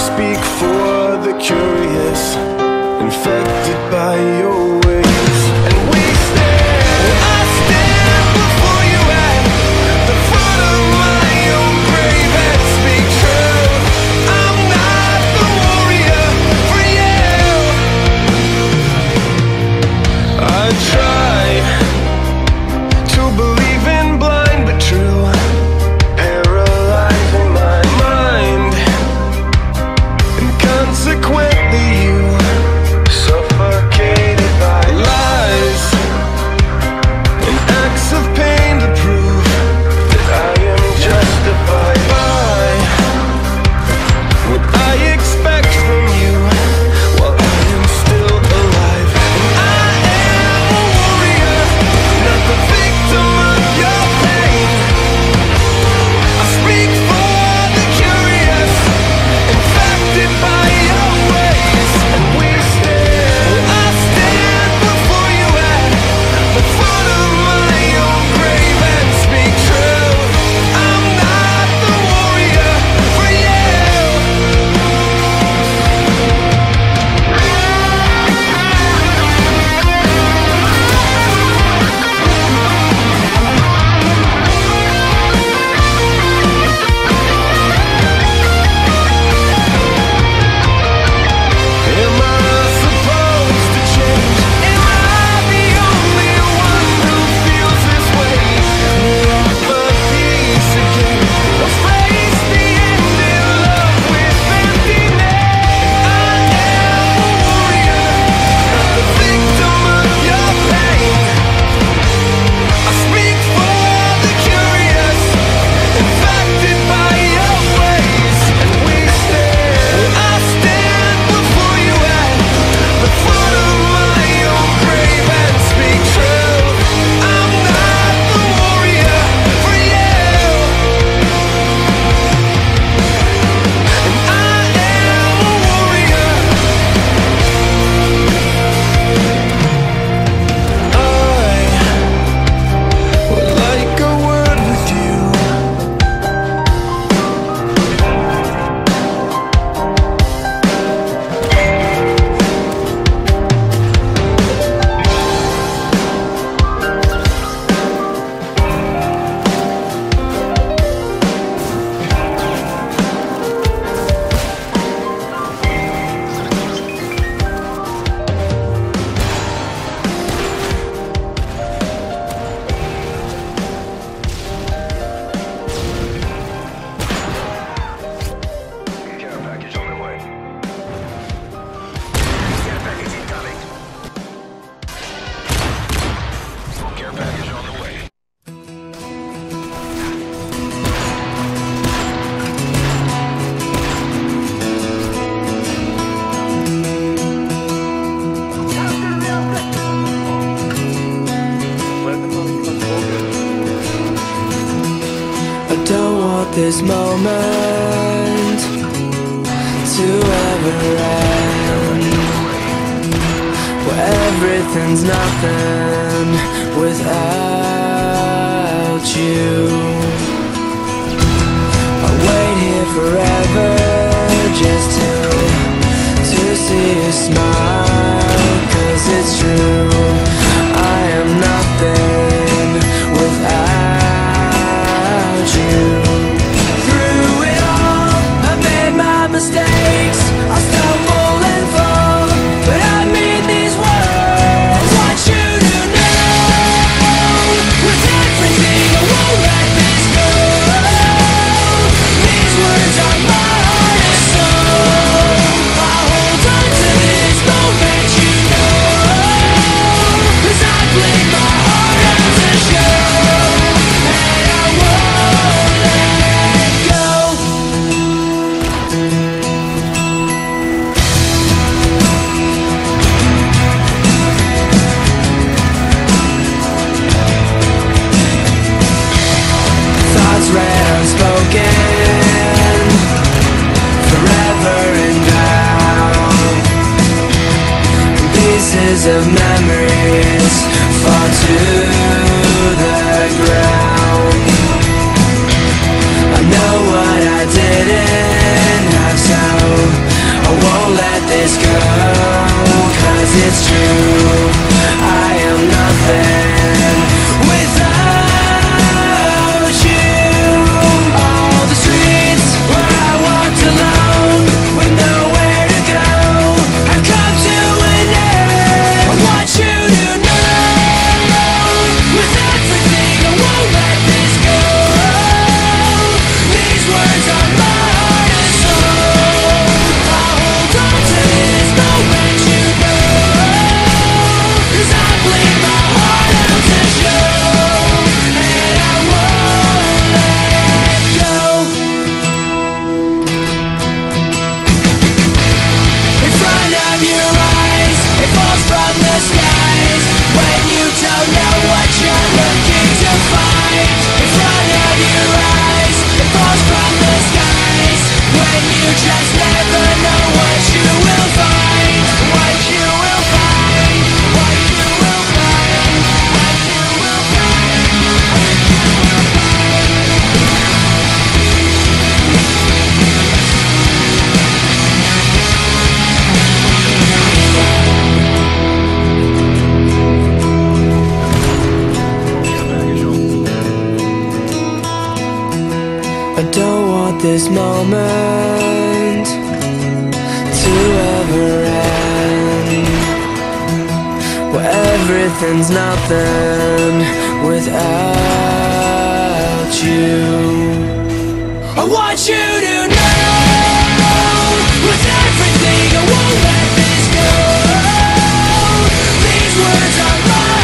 speak for this moment to ever end. Where everything's nothing without you. I wait here forever just to, to see you smile Cause it's true. this moment to ever end Where everything's nothing without you. I want you to know With everything I won't let this go These words are mine.